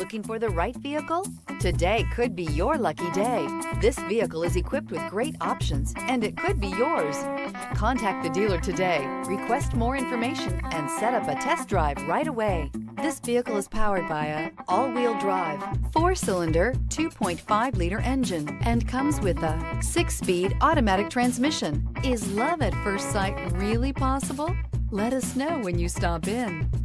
Looking for the right vehicle? Today could be your lucky day. This vehicle is equipped with great options and it could be yours. Contact the dealer today, request more information, and set up a test drive right away. This vehicle is powered by a all-wheel drive, four-cylinder, 2.5-liter engine and comes with a six-speed automatic transmission. Is love at first sight really possible? Let us know when you stop in.